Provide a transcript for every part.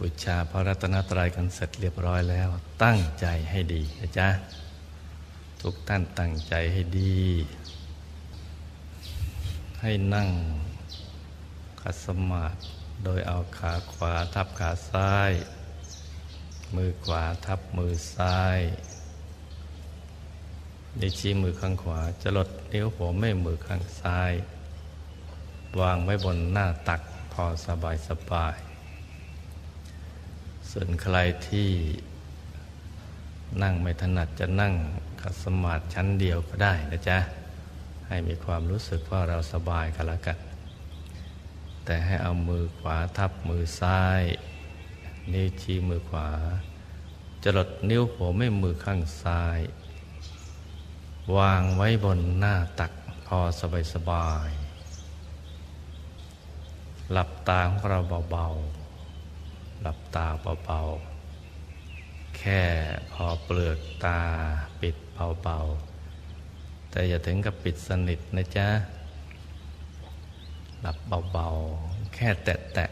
บูชาพระรัตนตรัยกันเสร็จเรียบร้อยแล้ว ตั้งใจให้ดีนะจ๊ะ ทุกท่านตั้งใจให้ดี ให้นั่งคัสมาธิโดยเอาขาขวาทับขาซ้าย มือขวาทับมือซ้ายนิ้วชี้มือข้างขวาจะลดนิ้วหัวแม่มือข้างซ้าย วางไว้บนหน้าตักพอสบายสบาย ส่วนใครที่นั่งไม่ถนัดจะนั่งขัดสมาธิชั้นเดียวก็ได้นะจ๊ะ ให้มีความรู้สึกว่าเราสบายกันแล้วกัน แต่ให้เอามือขวาทับมือซ้าย นิ้วชี้มือขวาจะลดนิ้วหัวไม่มือข้างซ้าย วางไว้บนหน้าตักพอสบายสบาย หลับตาของเราเบาๆ หลับตาเบาๆ แค่พอเปลือกตาปิดเบาๆ แต่อย่าถึงกับปิดสนิทนะจ๊ะ หลับเบาๆ แค่แตะ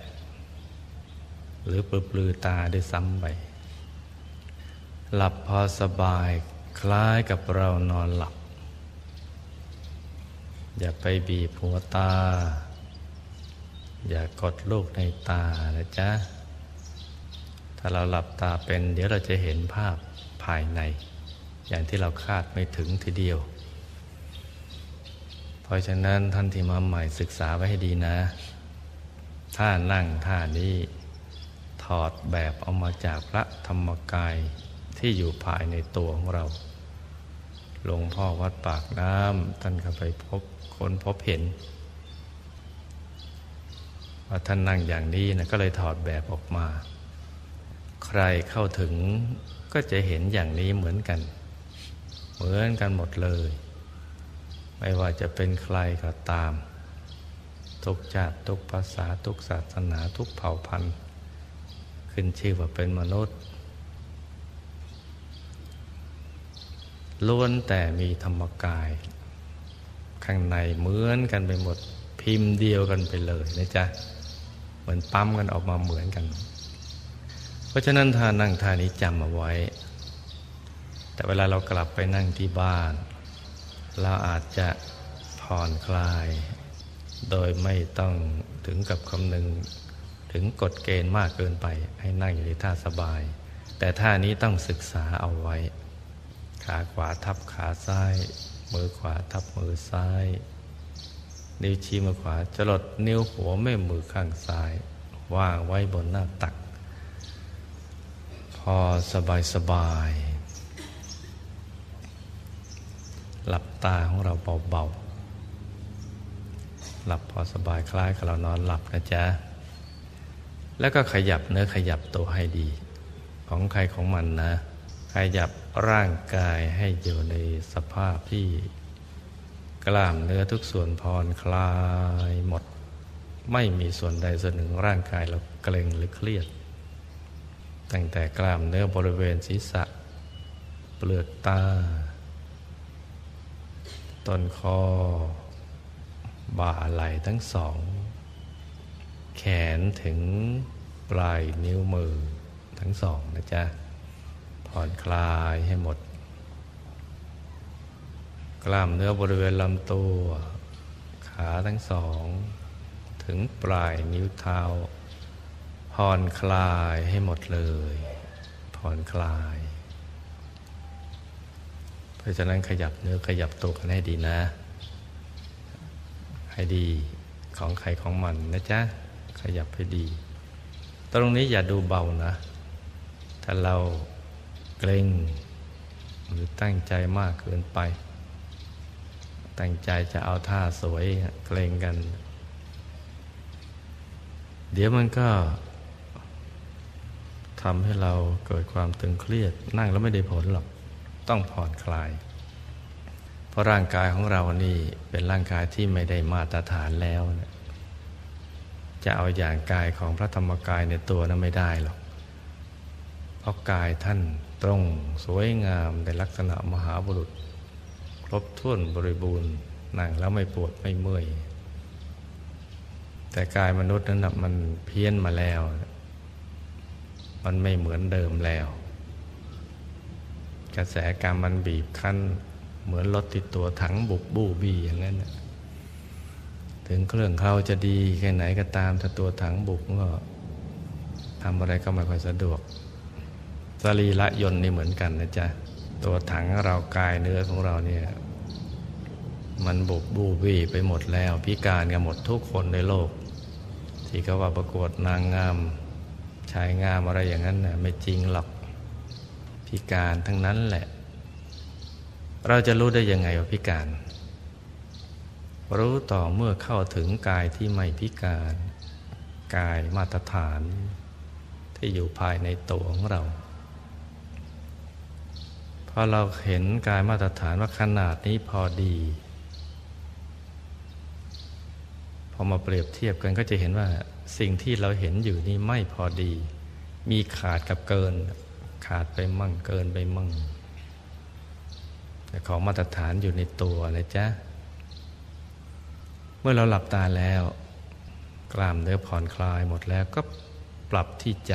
ๆ หรือปลือตาด้วยซ้ำไป หลับพอสบายคล้ายกับเรานอนหลับ อย่าไปบีบหัวตา อย่ากดลูกในตานะจ๊ะ ถ้าเราหลับตาเป็น เดี๋ยวเราจะเห็นภาพภายใน อย่างที่เราคาดไม่ถึงทีเดียว เพราะฉะนั้นท่านที่มาใหม่ศึกษาไว้ให้ดีนะ ท่านั่งท่านี้ถอดแบบเอามาจากพระธรรมกายที่อยู่ภายในตัวของเรา หลวงพ่อวัดปากน้ำท่านก็ไปพบคนพบเห็นว่าท่านนั่งอย่างนี้นะก็เลยถอดแบบออกมา ใครเข้าถึงก็จะเห็นอย่างนี้เหมือนกัน เหมือนกันหมดเลย ไม่ว่าจะเป็นใครก็ตาม ทุกชาติทุกภาษาทุกศาสนาทุกเผ่าพันธุ์ ขึ้นชื่อว่าเป็นมนุษย์ล้วนแต่มีธรรมกาย ข้างในเหมือนกันไปหมดพิมพ์เดียวกันไปเลยนะจ๊ะ เหมือนปั๊มกันออกมาเหมือนกัน เพราะฉะนั้นท่านั่งท่านี้จำเอาไว้ แต่เวลาเรากลับไปนั่งที่บ้าน เราอาจจะผ่อนคลาย โดยไม่ต้องถึงกับคำนึงถึงกฎเกณฑ์มากเกินไป ให้นั่งอยู่ในท่าสบาย แต่ท่านี้ต้องศึกษาเอาไว้ ขาขวาทับขาซ้าย มือขวาทับมือซ้าย นิ้วชี้มือขวาจรดนิ้วหัวแม่มือข้างซ้าย วางไว้บนหน้าตัก พอสบายสบาย หลับตาของเราเบาๆ หลับพอสบายคล้ายกับเรานอนหลับนะจ๊ะ แล้วก็ขยับเนื้อขยับตัวให้ดี ของใครของมันนะ ขยับร่างกายให้อยู่ในสภาพที่กล้ามเนื้อทุกส่วนผ่อนคลายหมด ไม่มีส่วนใดส่วนหนึ่งร่างกายเราเกร็งหรือเครียด ตั้งแต่กล้ามเนื้อบริเวณศีรษะ เปลือกตา ต้นคอ บ่าไหล่ทั้งสอง แขนถึงปลายนิ้วมือทั้งสองนะจ๊ะ ผ่อนคลายให้หมด กล้ามเนื้อบริเวณลำตัว ขาทั้งสอง ถึงปลายนิ้วเท้า ผ่อนคลายให้หมดเลย ผ่อนคลาย เพราะฉะนั้นขยับเนื้อขยับตัวกันให้ดีนะ ให้ดีของใครของมันนะจ๊ะ ขยับให้ดี ตรงนี้อย่าดูเบานะ ถ้าเราเกรงหรือตั้งใจมากเกินไป ตั้งใจจะเอาท่าสวยเกรงกัน เดี๋ยวมันก็ ทำให้เราเกิดความตึงเครียด นั่งแล้วไม่ได้ผลหรอก ต้องผ่อนคลาย เพราะร่างกายของเรานี่เป็นร่างกายที่ไม่ได้มาตรฐานแล้วจะเอาอย่างกายของพระธรรมกายในตัวนั้นไม่ได้หรอก เพราะกายท่านตรงสวยงามในลักษณะมหาบุรุษ ครบถ้วนบริบูรณ์นั่งแล้วไม่ปวดไม่เมื่อย แต่กายมนุษย์นั้นมันเพี้ยนมาแล้ว มันไม่เหมือนเดิมแล้ว กระแสกรรมมันบีบคั้น เหมือนรถติดตัวถังบุกบูบีอย่างนั้นถึงเครื่องเขาจะดีแค่ไหนก็ตามถ้าตัวถังบุกก็ทำอะไรก็ไม่ค่อยสะดวกสรีระยนต์นี่เหมือนกันนะจ๊ะ ตัวถังเรากายเนื้อของเราเนี่ย มันบุบบูบีไปหมดแล้ว พิการกันหมดทุกคนในโลก ที่เขาว่าประกวดนางงามายงามอะไรอย่างนั้นนะไม่จริงหรอกพิการทั้งนั้นแหละ เราจะรู้ได้ยังไงว่าพิการ รู้ต่อเมื่อเข้าถึงกายที่ไม่พิการ กายมาตรฐาน ที่อยู่ภายในตัวของเราพอเราเห็นกายมาตรฐานว่าขนาดนี้พอดี พอมาเปรียบเทียบกันก็จะเห็นว่า สิ่งที่เราเห็นอยู่นี้ไม่พอดี มีขาดกับเกิน ขาดไปมั่งเกินไปมั่ง แต่ของมาตรฐานอยู่ในตัวนะจ๊ะ เมื่อเราหลับตาแล้ว กล้ามเนื้อผ่อนคลายหมดแล้วก็ปรับที่ใจ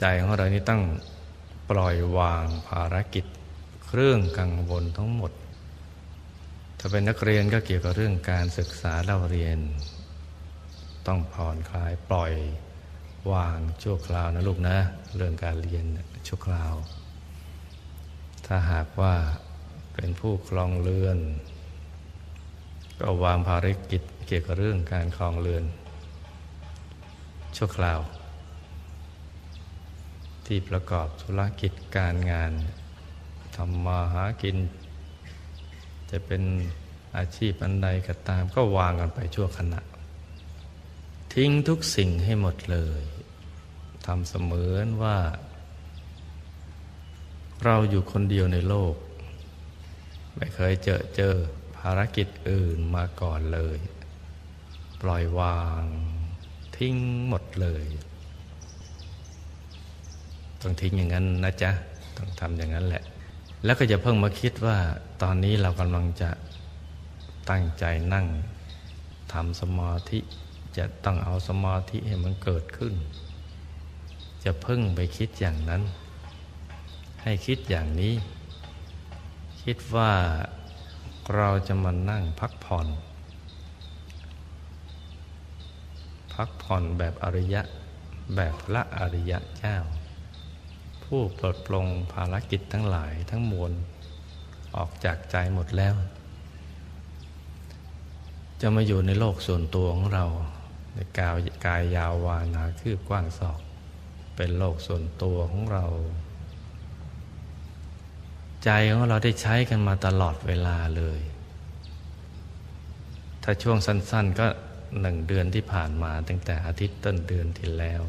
ใจของเรานี่ต้องปล่อยวางภารกิจ เครื่องกังวลทั้งหมด ถ้าเป็นนักเรียนก็เกี่ยวกับเรื่องการศึกษาเราเรียน ต้องผ่อนคลายปล่อยวางชั่วคราวนะลูกนะ เรื่องการเรียนชั่วคราว ถ้าหากว่าเป็นผู้คลองเรือน ก็วางภารกิจเกี่ยวกับเรื่องการคลองเรือน ชั่วคราว ที่ประกอบธุรกิจการงานทำมาหากิน จะเป็นอาชีพอันใดก็ตามก็วางกันไปชั่วขณะ ทิ้งทุกสิ่งให้หมดเลยทำเสมือนว่า เราอยู่คนเดียวในโลก ไม่เคยเจอเจอภารกิจอื่นมาก่อนเลย ปล่อยวางทิ้งหมดเลย ต้องทิ้งอย่างนั้นนะจ๊ะ ต้องทำอย่างนั้นแหละ แล้วก็จะเพิ่งมาคิดว่า ตอนนี้เรากำลังจะตั้งใจนั่งทำสมาธิ จะต้องเอาสมาธิให้มันเกิดขึ้น จะพิ่งไปคิดอย่างนั้น ให้คิดอย่างนี้ คิดว่าเราจะมานั่งพักผ่อน พักผ่อนแบบอริยะ แบบละอริยะเจ้า ผู้ปลดปลงภารกิจทั้งหลายทั้งมวลออกจากใจหมดแล้ว จะมาอยู่ในโลกส่วนตัวของเรา ในกายกายยาววานาคืบกว้างศอก เป็นโลกส่วนตัวของเรา ใจของเราได้ใช้กันมาตลอดเวลาเลย ถ้าช่วงสั้น ๆก็หนึ่งเดือนที่ผ่านมาตั้งแต่อาทิตย์ต้นเดือนที่แล้ว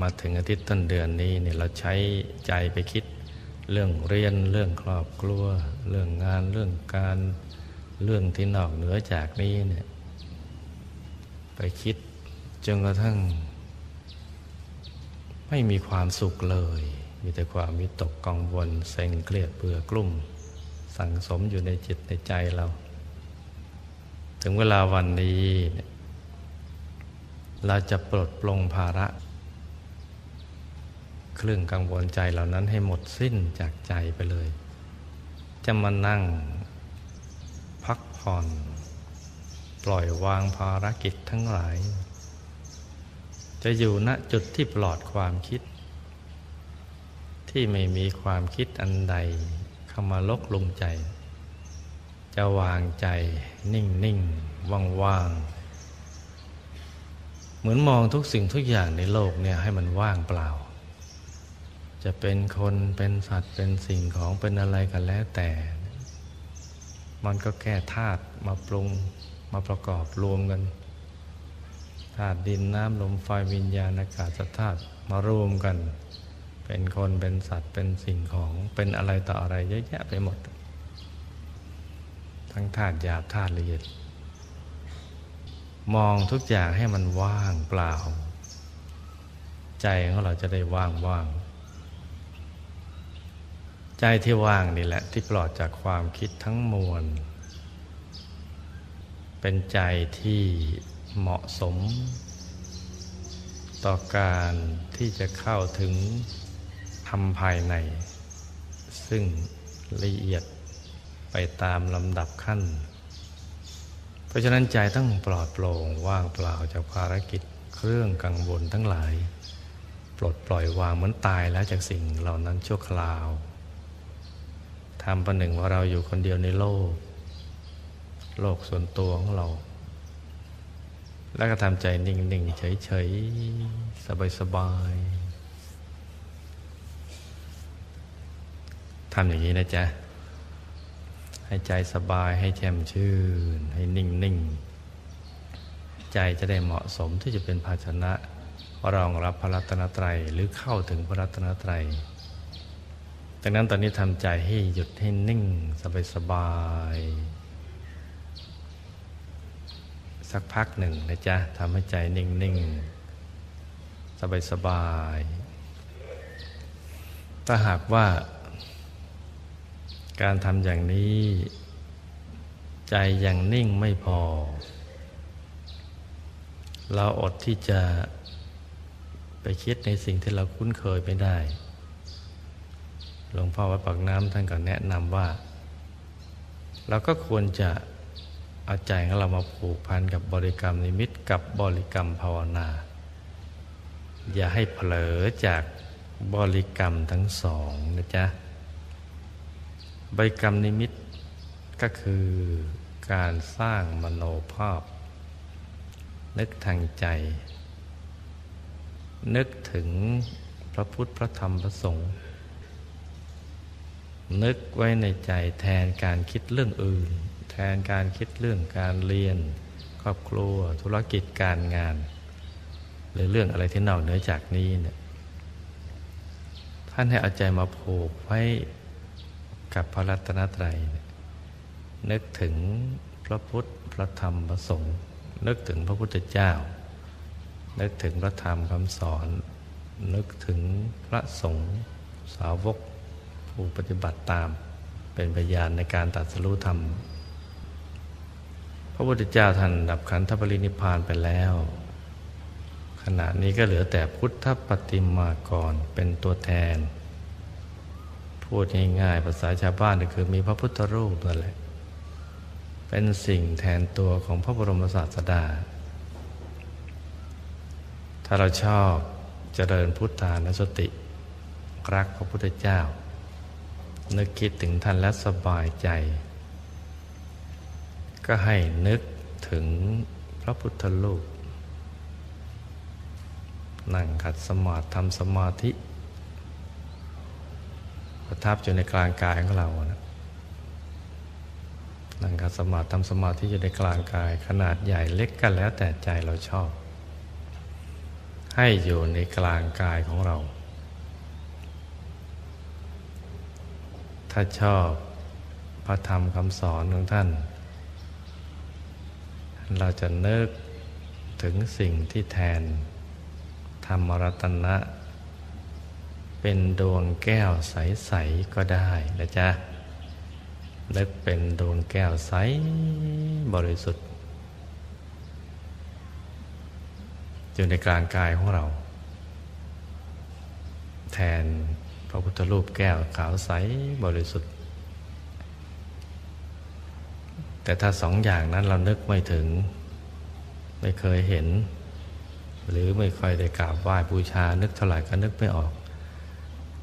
มาถึงอาทิตย์ต้นเดือนนี้เนี่ยเราใช้ใจไปคิดเรื่องเรียนเรื่องครอบครัว เรื่องงานเรื่องการ เรื่องที่นอกเหนือจากนี้เนี่ยไปคิดจนกระทั่ง ไม่มีความสุขเลย มีแต่ความวิตกกังวลเซ็งเครียดเบื่อกลุ่ม สั่งสมอยู่ในจิตในใจเรา ถึงเวลาวันนี้ เราจะปลดปลงภาระ เครื่องกังวลใจเหล่านั้นให้หมดสิ้นจากใจไปเลย จะมานั่ง ผ่อน ปล่อยวางภารกิจทั้งหลาย จะอยู่ณจุดที่ปลอดความคิด ที่ไม่มีความคิดอันใดเข้ามาลกลุมใจ จะวางใจนิ่งนิ่งว่างว่างเหมือนมองทุกสิ่งทุกอย่างในโลกเนี่ยให้มันว่างเปล่า จะเป็นคนเป็นสัตว์เป็นสิ่งของเป็นอะไรกันแล้วแต่ มันก็แค่ธาตุมาปรุงมาประกอบรวมกันธาตุดินน้ำลมไฟวิญญาณอากาศธาตุมารวมกัน เป็นคนเป็นสัตว์เป็นสิ่งของเป็นอะไรต่ออะไรเยอะแยะไปหมด ทั้งธาตุหยาบธาตุละเอียดมองทุกอย่างให้มันว่างเปล่า ใจของเราจะได้ว่างว่าง ใจที่ว่างนี่แหละ ที่ปลอดจากความคิดทั้งมวล เป็นใจที่เหมาะสม ต่อการที่จะเข้าถึงธรรมภายใน ซึ่งละเอียดไปตามลำดับขั้น เพราะฉะนั้นใจต้องปลอดโปร่งว่างเปล่าจากภารกิจเครื่องกังวลทั้งหลาย ปลดปล่อยวางเหมือนตายแล้วจากสิ่งเหล่านั้นชั่วคราว ทำประหนึ่งว่าเราอยู่คนเดียวในโลก โลกส่วนตัวของเรา แล้วก็ทำใจนิ่งๆเฉยๆ สบายๆทำอย่างนี้นะจ๊ะ ให้ใจสบายให้แช่มชื่น ให้นิ่งนิ่งใจจะได้เหมาะสมที่จะเป็นภาชนะรองรับพระรัตนตรัยหรือเข้าถึงพระรัตนตรัย ดังนั้นตอนนี้ทำใจให้หยุดให้นิ่งสบายสบาย สักพักหนึ่งนะจ๊ะทำให้ใจนิ่งนิ่งสบายสบาย ถ้าหากว่า การทำอย่างนี้ ใจยังนิ่งไม่พอ เราอดที่จะไปคิดในสิ่งที่เราคุ้นเคยไม่ได้ หลวงพ่อวัดปากน้ำท่านก็แนะนำว่าเราก็ควรจะเอาใจของเรามาผูกพันกับบริกรรมนิมิตกับบริกรรมภาวนา อย่าให้เผลอจากบริกรรมทั้งสองนะจ๊ะบริกรรมนิมิตก็คือการสร้างมโนภาพ นึกทางใจ นึกถึงพระพุทธพระธรรมพระสงฆ์ นึกไว้ในใจแทนการคิดเรื่องอื่น แทนการคิดเรื่องการเรียน ครอบครัว ธุรกิจการงาน หรือเรื่องอะไรที่นอกเหนือจากนี้เนี่ยท่านให้เอาใจมาผูกไว้กับพระรัตนตรัยนึกถึงพระพุทธพระธรรมพระสงฆ์นึกถึงพระพุทธเจ้า นึกถึงพระธรรมคำสอน นึกถึงพระสงฆ์สาวก ผู้ปฏิบัติตามเป็นพยานในการตัดสู้ธรรม พระพุทธเจ้าท่านดับขันธปรินิพานไปแล้ว ขณะนี้ก็เหลือแต่พุทธปฏิมากรเป็นตัวแทน พูดง่ายๆภาษาชาวบ้านก็คือมีพระพุทธรูปนั่นแหละ เป็นสิ่งแทนตัวของพระบรมศาสดา ถ้าเราชอบเจริญพุทธานุสติ รักพระพุทธเจ้า นึกคิดถึงท่านและสบายใจ ก็ให้นึกถึงพระพุทธรูปนั่งขัดสมาธิทำสมาธิ ประทับอยู่ในกลางกายของเรานะนั่งขัดสมาธิทำสมาธิอยู่ในกลางกาย ขนาดใหญ่เล็กกันแล้วแต่ใจเราชอบ ให้อยู่ในกลางกายของเรา ถ้าชอบพระธรรมคำสอนของท่าน เราจะเนึกถึงสิ่งที่แทน ธรรมรัตนะ เป็นดวงแก้วใส ๆ ก็ได้นะจ๊ะเลิกเป็นดวงแก้วใสบริสุทธิ์อยู่ในกลางกายของเรา แทน พระพุทธรูปแก้วขาวใสบริสุทธิ์ แต่ถ้าสองอย่างนั้นเรานึกไม่ถึง ไม่เคยเห็น หรือไม่ค่อยได้กราบไหว้บูชา นึกเท่าไหร่ก็นึกไม่ออก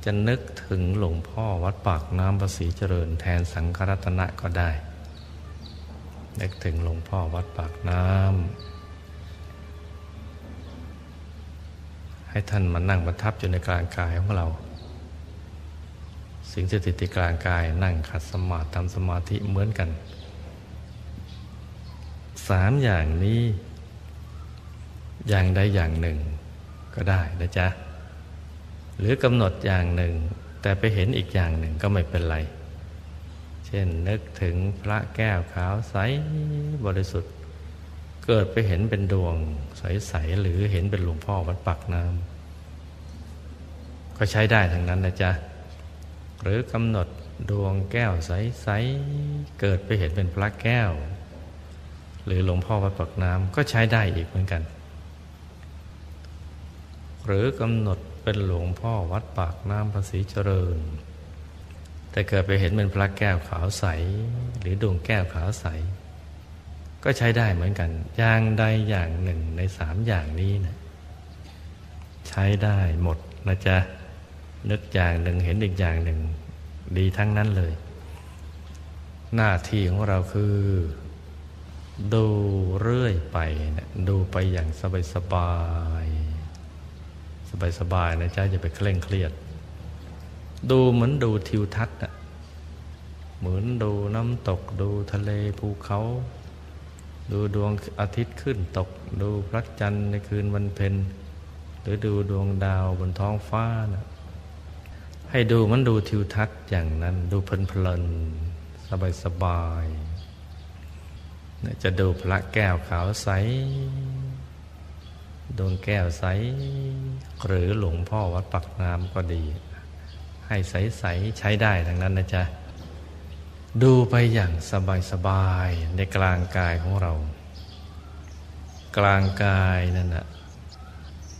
จะนึกถึงหลวงพ่อวัดปากน้ำประสีเจริญแทนสังฆรัตนะก็ได้ นึกถึงหลวงพ่อวัดปากน้ำให้ท่านมานั่งประทับอยู่ในกลางกายของเรา สิ่งที่ติดกลางกายนั่งขัดสมาธิทำสมาธิเหมือนกันสามอย่างนี้ อย่างใดอย่างหนึ่งก็ได้นะจ๊ะ หรือกำหนดอย่างหนึ่ง แต่ไปเห็นอีกอย่างหนึ่งก็ไม่เป็นไร เช่นนึกถึงพระแก้วขาวใสบริสุทธิ์ เกิดไปเห็นเป็นดวงใสๆหรือเห็นเป็นหลวงพ่อวัดปักน้ำก็ใช้ได้ทั้งนั้นนะจ๊ะ หรือกำหนดดวงแก้วใส ๆ เกิดไปเห็นเป็นพระแก้ว หรือหลวงพ่อวัดปักน้ำก็ใช้ได้อีกเหมือนกัน หรือกำหนดเป็นหลวงพ่อวัดปากน้ำภาษีเจริญ แต่เกิดไปเห็นเป็นพระแก้วขาวใส หรือดวงแก้วขาวใส ก็ใช้ได้เหมือนกัน อย่างใดอย่างหนึ่งในสามอย่างนี้นะใช้ได้หมดนะจ๊ะ นึกอย่างหนึ่งเห็นอีกอย่างหนึ่ง ดีทั้งนั้นเลย หน้าที่ของเราคือ ดูเรื่อยไปนะดูไปอย่างสบายสบายสบายสบายนะจ๊ะอย่าไปเคร่งเครียด ดูเหมือนดูทิวทัศน์นะเหมือนดูน้ำตกดูทะเลภูเขา ดูดวงอาทิตย์ขึ้นตก ดูพระจันทร์ในคืนวันเพ็ญหรือดูดวงดาวบนท้องฟ้านะ ให้ดูมันดูทิวทัศน์อย่างนั้น ดูเพลินๆสบายๆจะดูพระแก้วขาวใสดวงแก้วใส หรือหลวงพ่อวัดปักน้ำก็ดี ให้ใสๆใช้ได้ทั้งนั้นนะจ๊ะ ดูไปอย่างสบายๆในกลางกายของเรา กลางกายนั่นนะ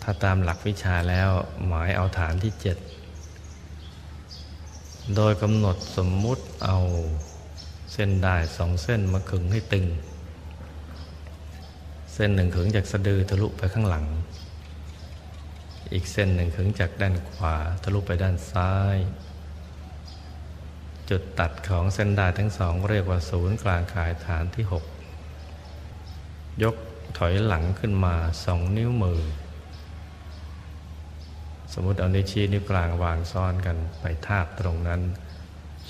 ถ้าตามหลักวิชาแล้วหมายเอาฐานที่เจ็ด โดยกำหนดสมมุติเอาเส้นได้สองเส้นมาขึงให้ตึง เส้นหนึ่งขึงจากสะดือทะลุไปข้างหลัง อีกเส้นหนึ่งขึงจากด้านขวาทะลุไปด้านซ้าย จุดตัดของเส้นได้ทั้งสองเรียกว่าศูนย์กลางกายฐานที่หกยกถอยหลังขึ้นมาสองนิ้วมือ สมมติเอานิ้วชี้นิ้วกลางวางซ้อนกันไปทาบตรงนั้น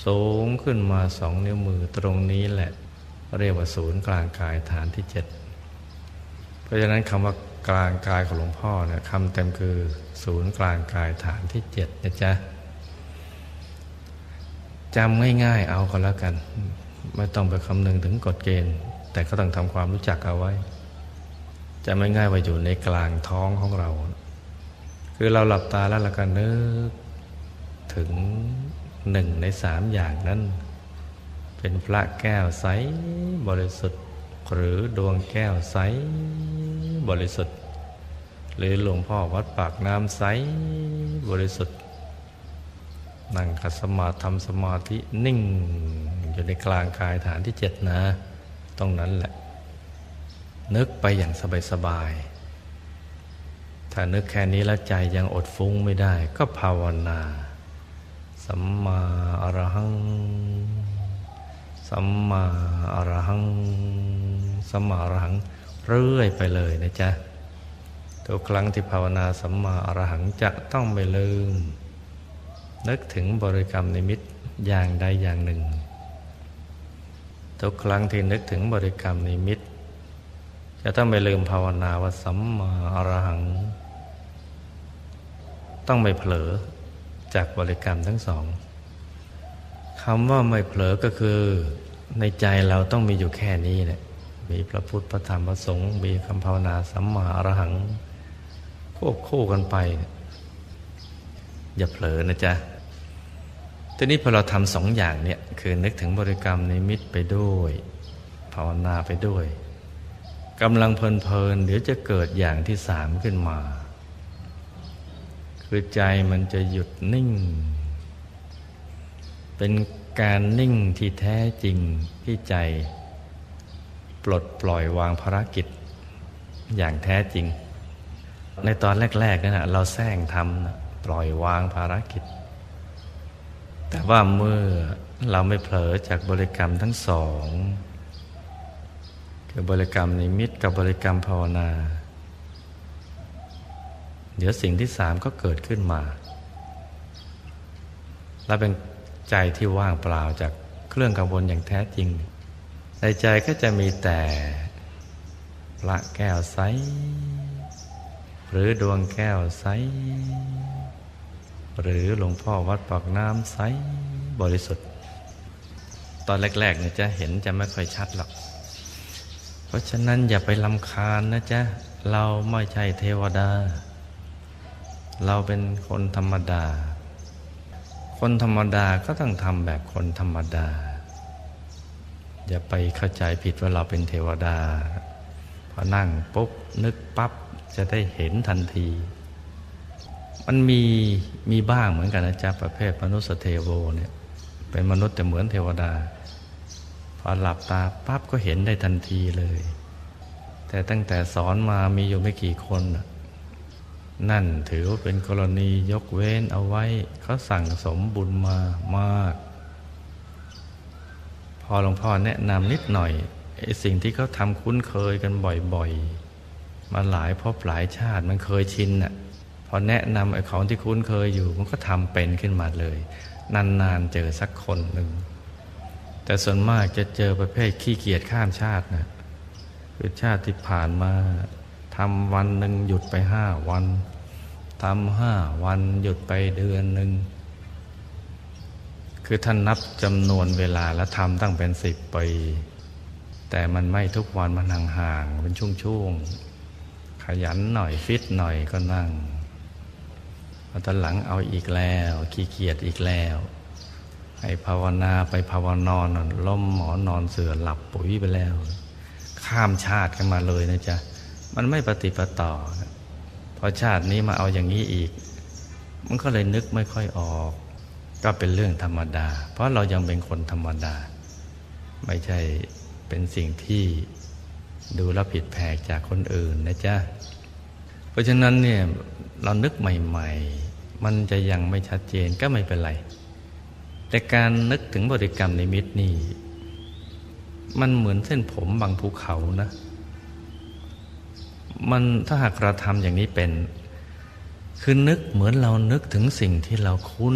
สูงขึ้นมาสองนิ้วมือตรงนี้แหละ เรียกว่าศูนย์กลางกายฐานที่เจ็ดเพราะฉะนั้นคำว่ากลางกายของหลวงพ่อเนี่ยคำเต็มคือ ศูนย์กลางกายฐานที่เจ็ดนะจ๊ะจำง่ายๆเอาก็แล้วกัน ไม่ต้องไปคำนึงถึงกฎเกณฑ์ แต่ก็ต้องทำความรู้จักเอาไว้จะไม่ง่ายว่าอยู่ในกลางท้องของเรา คือเราหลับตาแล้วเราก็นึกถึงหนึ่งในสามอย่างนั้น เป็นพระแก้วใสบริสุทธิ์ หรือดวงแก้วใสบริสุทธิ์ หรือหลวงพ่อวัดปากน้ำใสบริสุทธิ์ นั่งขัดสมาธิทำสมาธินิ่ง อยู่ในกลางกายฐานที่เจ็ดนะ ตรงนั้นแหละ นึกไปอย่างสบายๆ ถ้านึกแค่นี้แล้วใจยังอดฟุ้งไม่ได้ ก็ภาวนา สัมมาอรหัง สัมมาอรหัง สัมมาอรหัง เรื่อยไปเลยนะจ๊ะ ทุกครั้งที่ภาวนาสัมมาอรหังจะต้องไม่ลืม นึกถึงบริกรรมนิมิตอย่างใดอย่างหนึ่ง ทุกครั้งที่นึกถึงบริกรรมนิมิตจะต้องไม่ลืมภาวนาว่าสัมมาอรหัง ต้องไม่เผลอจากบริกรรมทั้งสองคำว่าไม่เผลอก็คือในใจเราต้องมีอยู่แค่นี้เนี่ยมีพระพุทธพระธรรมพระสงฆ์มีคำภาวนาสัมมาอรหังควบคู่กันไป อย่าเผลอนะจ๊ะทีนี้พอเราทำสองอย่างเนี่ยคือนึกถึงบริกรรมในมิตรไปด้วย ภาวนาไปด้วยกำลังเพลินๆเดี๋ยวจะเกิดอย่างที่สามขึ้นมา คือใจมันจะหยุดนิ่ง เป็นการนิ่งที่แท้จริงที่ใจ ปลดปล่อยวางภารกิจ อย่างแท้จริง ในตอนแรกๆนั่นนะเราแซงทำปล่อยวางภารกิจ แต่ว่าเมื่อเราไม่เผลอจากบริกรรมทั้งสอง คือบริกรรมนิมิตกับบริกรรมภาวนา เดี๋ยวสิ่งที่สามก็เกิดขึ้นมา และเป็นใจที่ว่างเปล่าจากเครื่องกังวลอย่างแท้จริง ในใจก็จะมีแต่พระแก้วใส หรือดวงแก้วใส หรือหลวงพ่อวัดปากน้ำใสบริสุทธิ์ ตอนแรกๆเนี่ยจะเห็นจะไม่ค่อยชัดหรอก เพราะฉะนั้นอย่าไปลำคาญนะจ๊ะ เราไม่ใช่เทวดา เราเป็นคนธรรมดา คนธรรมดาก็ต้องทำแบบคนธรรมดา อย่าไปเข้าใจผิดว่าเราเป็นเทวดา พอนั่งปุ๊บ นึกปั๊บ จะได้เห็นทันที มันมีมีบ้างเหมือนกันนะจ๊ะประเภทมนุษย์เทโวเนี่ย เป็นมนุษย์แต่เหมือนเทวดา พอหลับตาปั๊บก็เห็นได้ทันทีเลย แต่ตั้งแต่สอนมามีอยู่ไม่กี่คนนั่ นั่นถือว่าเป็นกรณียกเว้นเอาไว้เขาสั่งสมบุญมามาก พอหลวงพ่อแนะนำนิดหน่อยไอ้สิ่งที่เขาทำคุ้นเคยกันบ่อยๆ มาหลายพบหลายชาติมันเคยชินน่ะพอแนะนำไอ้ของที่คุ้นเคยอยู่ มันก็ทำเป็นขึ้นมาเลย นานๆเจอสักคนหนึ่งแต่ส่วนมากจะเจอประเภทขี้เกียจข้ามชาตินะคือชาติที่ผ่านมาทำวันหนึ่งหยุดไปห้าวัน ทำห้าวันหยุดไปเดือนหนึ่ง คือท่านนับจำนวนเวลาแล้วทำตั้งเป็นสิบปี แต่มันไม่ทุกวันมันห่างๆเป็นช่วงๆ ขยันหน่อยฟิตหน่อยก็นั่งพอตอนหลังเอาอีกแล้ว ขี้เกียจอีกแล้วให้ภาวนาไปภาวนอนล้มหมอนอนเสือหลับปุ๋ยไปแล้ว ข้ามชาติกันมาเลยนะจ๊ะ มันไม่ปฏิปต่อ อชาตินี้มาเอาอย่างนี้อีก มันก็เลยนึกไม่ค่อยออก ก็เป็นเรื่องธรรมดา เพราะเรายังเป็นคนธรรมดา ไม่ใช่เป็นสิ่งที่ดูแลผิดแผกจากคนอื่นนะจ๊ะ เพราะฉะนั้นเนี่ยเรานึกใหม่ ๆ มันจะยังไม่ชัดเจนก็ไม่เป็นไร แต่การนึกถึงบริกรรมในมิตรนี่ มันเหมือนเส้นผมบางภูเขานะ มันถ้าหากเราทำอย่างนี้เป็น คือนึกเหมือนเรานึกถึงสิ่งที่เราคุ้น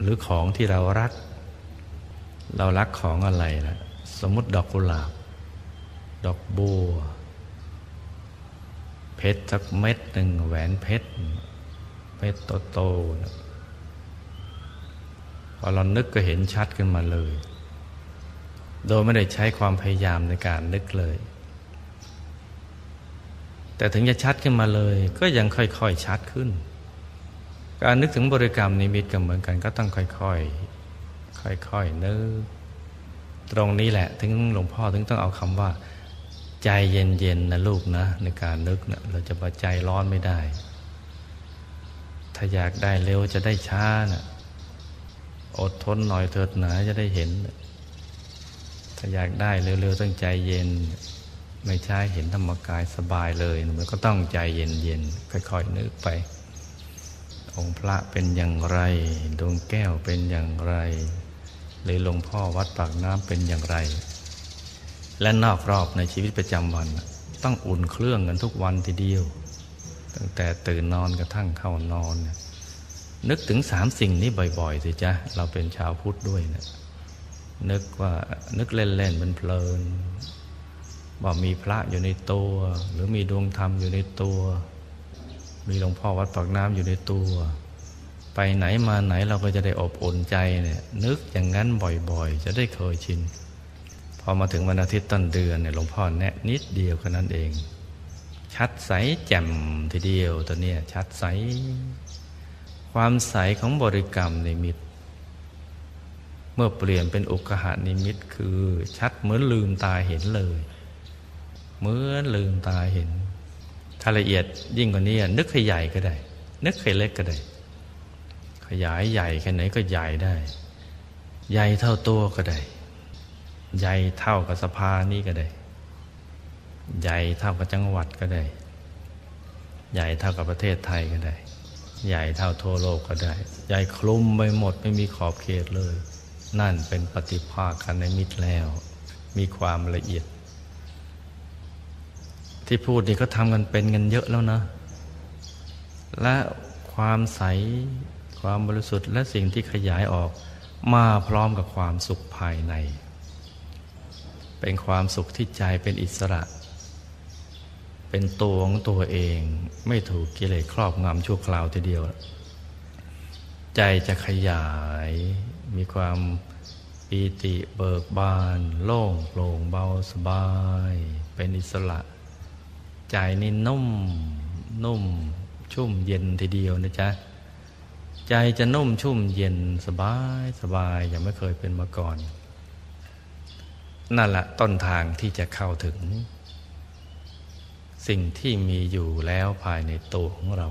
หรือของที่เรารัก เรารักของอะไรล่ะสมมติดอกกุหลาบ ดอกบัว เพชรสักเม็ดหนึ่งแหวนเพชรเพชรโตๆพอเรานึกก็เห็นชัดขึ้นมาเลย โดยไม่ได้ใช้ความพยายามในการนึกเลย แต่ถึงจะชัดขึ้นมาเลย ก็ยังค่อยๆชัดขึ้น การนึกถึงบริกรรมนิมิตก็เหมือนกัน ก็ต้องค่อยๆค่อยๆนึกตรงนี้แหละ ถึงหลวงพ่อถึงต้องเอาคำว่า ใจเย็นๆนะลูกนะ ในการนึกนะเราจะมาใจร้อนไม่ได้ ถ้าอยากได้เร็วจะได้ช้านะอดทนหน่อยเถิดหนาจะได้เห็น ถ้าอยากได้เร็วๆต้องใจเย็น ไม่ใช่เห็นธรรมกายสบายเลย มันก็ต้องใจเย็นๆค่อยๆนึกไป องค์พระเป็นอย่างไร ดวงแก้วเป็นอย่างไรหรือหลวงพ่อวัดปากน้ำเป็นอย่างไร และนอกรอบในชีวิตประจำวัน ต้องอุ่นเครื่องกันทุกวันทีเดียว ตั้งแต่ตื่นนอนกระทั่งเข้านอน นึกถึงสามสิ่งนี้บ่อยๆสิจ๊ะ เราเป็นชาวพุทธด้วยนะนึกว่านึกเล่นๆเป็นเพลิน ว่ามีพระอยู่ในตัว หรือมีดวงธรรมอยู่ในตัว มีหลวงพ่อวัดปากน้ำอยู่ในตัว ไปไหนมาไหนเราก็จะได้อบอุ่นใจเนี่ยนึกอย่างนั้นบ่อยๆ จะได้เคยชิน พอมาถึงวันอาทิตย์ต้นเดือนเนี่ยหลวงพ่อแนะนิดเดียวแค่นั้นเอง ชัดใสแจ่มทีเดียวตัวเนี้ยชัดใส ความใสของบริกรรมนิมิตเมื่อเปลี่ยนเป็นอุกหานิมิตคือชัดเหมือนลืมตาเห็นเลย เหมือนลืมตาเห็น ถ้าละเอียดยิ่งกว่านี้นึกให้ใหญ่ก็ได้ นึกให้เล็กก็ได้ ขยายใหญ่แค่ไหนก็ใหญ่ได้ ใหญ่เท่าตัวก็ได้ ใหญ่เท่ากับสภานี้ก็ได้ ใหญ่เท่ากับจังหวัดก็ได้ ใหญ่เท่ากับประเทศไทยก็ได้ ใหญ่เท่าทั่วโลกก็ได้ ใหญ่คลุมไปหมดไม่มีขอบเขตเลย นั่นเป็นปฏิภาคในมิตรแล้ว มีความละเอียด ที่พูดนี่ก็ทำกันเป็นกันเยอะแล้วนะ และความใสความบริสุทธิ์และสิ่งที่ขยายออกมาพร้อมกับความสุขภายใน เป็นความสุขที่ใจเป็นอิสระ เป็นตัวของตัวเองไม่ถูกกิเลสครอบงำชั่วคราวทีเดียว ใจจะขยายมีความปีติเบิกบาน โล่งโปร่งเบาสบาย เป็นอิสระ ใจนี่นุ่มนุ่ม ชุ่มเย็นทีเดียวนะจ๊ะ ใจจะนุ่มชุ่มเย็นสบายสบายอย่างไม่เคยเป็นมาก่อน นั่นแหละต้นทางที่จะเข้าถึง สิ่งที่มีอยู่แล้วภายในตัวของเรา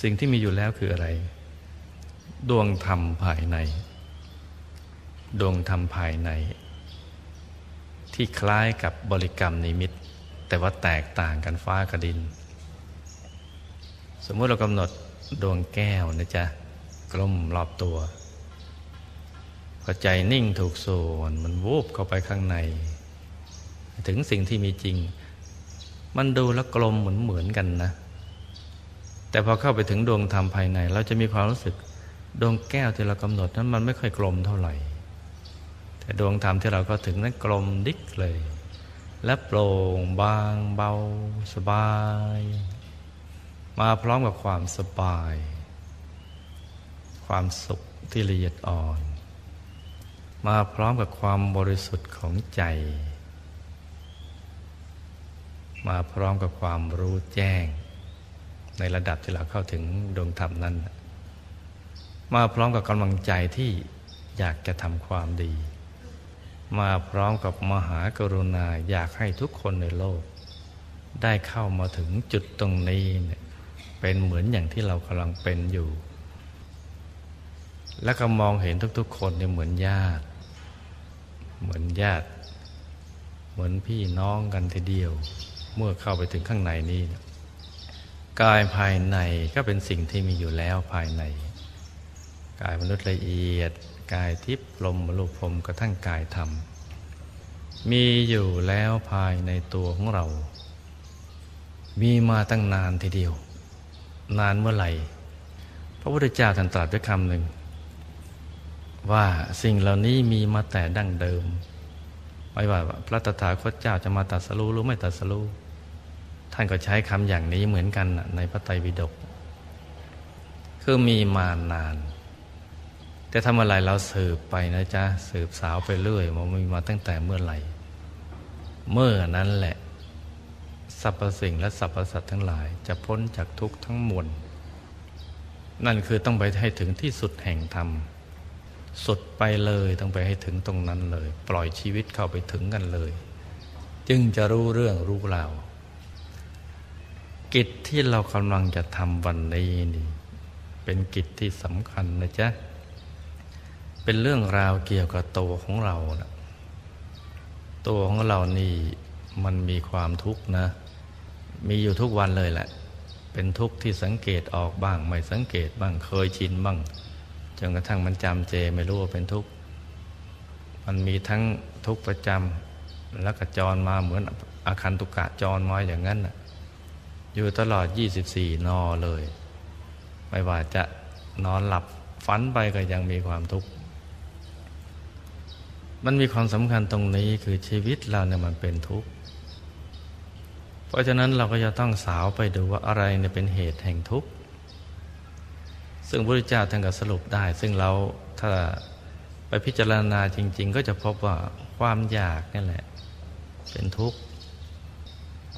สิ่งที่มีอยู่แล้วคืออะไร ดวงธรรมภายใน ดวงธรรมภายใน ที่คล้ายกับบริกรรมนิมิต แต่ว่าแตกต่างกันฟ้ากับดิน สมมติเรากำหนดดวงแก้วนะจ๊ะกลมรอบตัวพอใจนิ่งถูกส่วนมันวูบเข้าไปข้างใน ถึงสิ่งที่มีจริง มันดูแล้วกลมเหมือนเหมือนกันนะ แต่พอเข้าไปถึงดวงธรรมภายใน เราจะมีความรู้สึกดวงแก้วที่เรากำหนดนั้นมันไม่ค่อยกลมเท่าไหร่ แต่ดวงธรรมที่เราก็ถึงนั้นกลมดิกเลย และโปร่งบางเบาสบาย มาพร้อมกับความสบาย ความสุขที่ละเอียดอ่อน มาพร้อมกับความบริสุทธิ์ของใจ มาพร้อมกับความรู้แจ้ง ในระดับที่เราเข้าถึงดวงธรรมนั้น มาพร้อมกับกำลังใจที่อยากจะทำความดี มาพร้อมกับมหากรุณาอยากให้ทุกคนในโลก ได้เข้ามาถึงจุดตรงนี้เนี่ยเป็นเหมือนอย่างที่เรากำลังเป็นอยู่ และก็มองเห็นทุกๆคนเนี่ยเหมือนญาติ เหมือนญาติ เหมือนพี่น้องกันทีเดียว เมื่อเข้าไปถึงข้างในนี้กายภายในก็เป็นสิ่งที่มีอยู่แล้วภายใน กายมนุษย์ละเอียด กายทิพย์ลมรูปพรมกระทั่งกายธรรม มีอยู่แล้วภายในตัวของเรา มีมาตั้งนานทีเดียว นานเมื่อไหร่ พระพุทธเจ้าท่านตรัสด้วยคำหนึ่ง ว่าสิ่งเหล่านี้มีมาแต่ดั้งเดิมไม่ว่าพระตถาคตเจ้าจะมาตัดสรู้หรือไม่ตัดสรู้ท่านก็ใช้คำอย่างนี้เหมือนกันในพระไตรปิฎกคือมีมานาน แต่ทำอะไรเราสืบไปนะจ๊ะสืบสาวไปเรื่อยมันมีมาตั้งแต่เมื่อไหร่ เมื่อนั้นแหละสรรพสิ่งและสรรพสัตว์ทั้งหลาย จะพ้นจากทุกข์ทั้งมวลนั่นคือต้องไปให้ถึงที่สุดแห่งธรรม สุดไปเลยต้องไปให้ถึงตรงนั้นเลย ปล่อยชีวิตเข้าไปถึงกันเลย จึงจะรู้เรื่องรู้ราวกิจที่เรากำลังจะทำวันนี้นี่เป็นกิจที่สำคัญนะจ๊ะ เป็นเรื่องราวเกี่ยวกับตัวของเรานะตัวของเรานี่มันมีความทุกข์นะ มีอยู่ทุกวันเลยแหละ เป็นทุกข์ที่สังเกตออกบ้าง ไม่สังเกตบ้าง เคยชินบ้าง จนกระทั่งมันจำเจไม่รู้ว่าเป็นทุกข์ มันมีทั้งทุกข์ประจำแล้วก็จรมาเหมือนอาคันตุกะจรมาอย่างนั้นอยู่ตลอด 24 นอเลย ไม่ว่าจะนอนหลับฝันไปก็ยังมีความทุกข์ มันมีความสำคัญตรงนี้คือชีวิตเราเนี่ยมันเป็นทุกข์ เพราะฉะนั้นเราก็จะต้องสาวไปดูว่าอะไรเนี่ยเป็นเหตุแห่งทุกข์ ซึ่งพระพุทธเจ้าท่านก็สรุปได้ ซึ่งเราถ้าไปพิจารณาจริง ๆ ก็จะพบว่าความอยากนี่แหละ เป็นทุกข์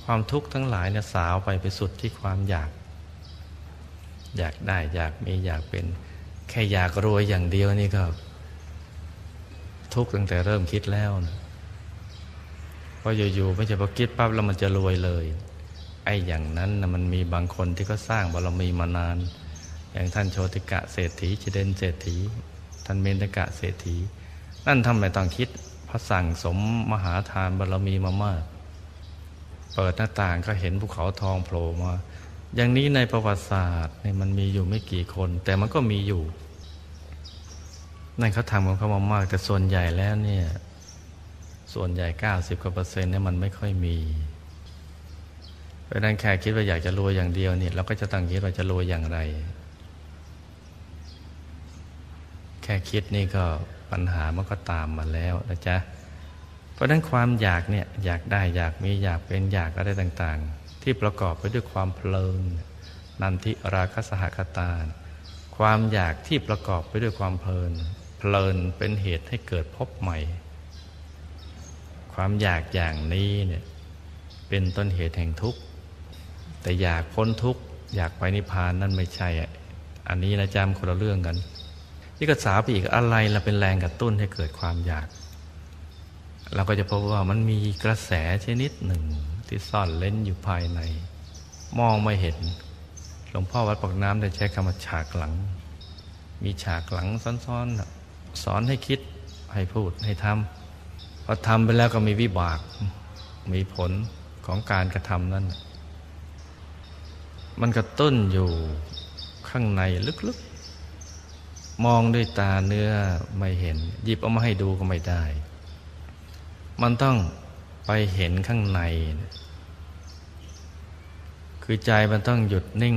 ความทุกข์ทั้งหลายเนี่ยสาวไปไปสุดที่ความอยาก อยากได้อยากมีอยากเป็นแค่อยากรวยอย่างเดียวนี่ก็ ทุกข์ตั้งแต่เริ่มคิดแล้วนะพออยู่ๆไม่ใช่พอคิดปั๊บแล้วมันจะรวยเลย ไอ้อย่างนั้นนะมันมีบางคนที่ก็สร้างบารมีมานาน อย่างท่านโชติกะเศรษฐีจิเดนเศรษฐี ท่านเมนตกะเศรษฐี นั่นทำไมต้องคิดพระสั่งสมมหาทานบารมีมามาก เปิดหน้าต่างก็เห็นภูเขาทองโผล่มา อย่างนี้ในประวัติศาสตร์เนี่ยมันมีอยู่ไม่กี่คน แต่มันก็มีอยู่ นั่นเขาทำของเขามามาก แต่ส่วนใหญ่แล้วเนี่ย ส่วนใหญ่90กว่าเปอร์เซ็นต์เนี่ยมันไม่ค่อยมี เพราะนั้นแค่คิดว่าอยากจะรวยอย่างเดียวเนี่ยเราก็จะตั้งคิดว่าจะรวยอย่างไร แค่คิดนี่ก็ปัญหามันก็ตามมาแล้วนะจ๊ะเพราะนั้นความอยากเนี่ยอยากได้อยากมีอยากเป็นอยากอะไรต่างๆ ที่ประกอบไปด้วยความเพลินนันทิราคสหคตาความอยากที่ประกอบไปด้วยความเพลิน เพลินเป็นเหตุให้เกิดพบใหม่ ความอยากอย่างนี้เนี่ยเป็นต้นเหตุแห่งทุกข์ แต่อยากพ้นทุกข์ อยากไปนิพพานนั่นไม่ใช่ อันนี้นะจำคนละเรื่องกันนี่ก็สาไปอีกอะไรเราเป็นแรงกระตุ้นให้เกิดความอยาก เราก็จะพบว่ามันมีกระแสชนิดหนึ่งที่ซ่อนเล่นอยู่ภายใน มองไม่เห็น หลวงพ่อวัดปากน้ำได้ใช้คำว่าฉากหลัง มีฉากหลังซ้อนๆ สอนให้คิดให้พูดให้ทำพอทำไปแล้วก็มีวิบาก มีผลของการกระทำนั้น มันกระตุ้นอยู่ข้างในลึกๆ มองด้วยตาเนื้อไม่เห็น หยิบเอามาให้ดูก็ไม่ได้ มันต้องไปเห็นข้างใน คือใจมันต้องหยุดนิ่ง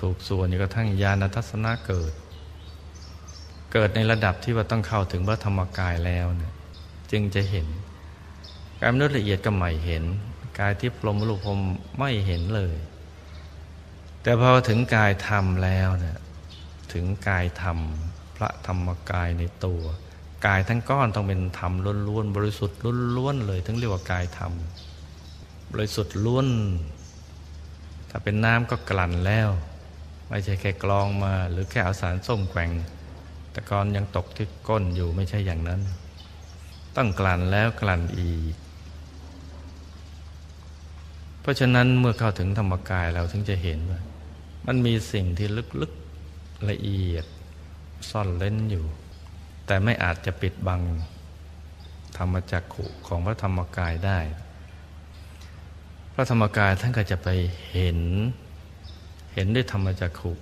ถูกส่วนอยู่กระทั่งญาณทัศนะเกิด เกิดในระดับที่ว่าต้องเข้าถึงพระธรรมกายแล้วเนี่ยจึงจะเห็น การมนุษย์ละเอียดก็ไม่เห็น กายที่พรมรูปพรมไม่เห็นเลย แต่พอถึงกายธรรมแล้วเนี่ยถึงกายธรรม พระธรรมกายในตัว กายทั้งก้อนต้องเป็นธรรมล้วนๆบริสุทธิ์ล้วนๆเลยถึงเรียกว่ากายธรรมบริสุทธิ์ล้วน ถ้าเป็นน้ำก็กลั่นแล้ว ไม่ใช่แค่กรองมา หรือแค่เอาสารส้มแกว่ง แต่ก่อนยังตกที่ก้นอยู่ไม่ใช่อย่างนั้น ต้องกลั่นแล้วกลั่นอีก เพราะฉะนั้นเมื่อเข้าถึงธรรมกายเราถึงจะเห็นว่า มันมีสิ่งที่ลึกๆละเอียด ซ่อนเล่นอยู่ แต่ไม่อาจจะปิดบัง ธรรมจักขุของพระธรรมกายได้ พระธรรมกายท่านก็จะไปเห็น เห็นด้วยธรรมจักขุ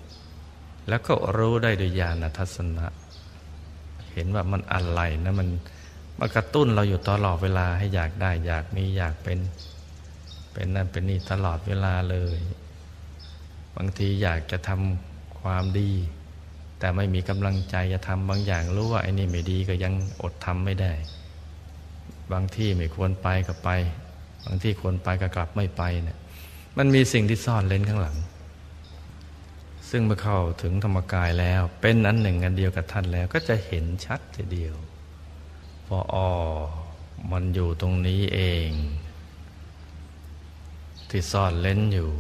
แล้วก็รู้ได้โดยญาณทัศนะ เห็นว่ามันอะไรนะมันมันกระตุ้นเราอยู่ตลอดเวลาให้อยากได้ อยากมีอยากเป็น เป็นนั่นเป็นนี่ตลอดเวลาเลย บางทีอยากจะทำความดี แต่ไม่มีกำลังใจจะทำบางอย่างรู้ว่าไอ้นี่ไม่ดีก็ยังอดทำไม่ได้ บางที่ไม่ควรไปก็ไป บางที่ควรไปก็กลับไม่ไปเนะี่ยมันมีสิ่งที่ซ่อนเลนข้างหลัง ซึ่งเมื่อเข้าถึงธรรมกายแล้ว เป็นอันหนึ่งอันเดียวกับท่านแล้ว ก็จะเห็นชัดทีเดียวพออ๋อมันอยู่ตรงนี้เอง ที่ซ่อนเล้นอยู่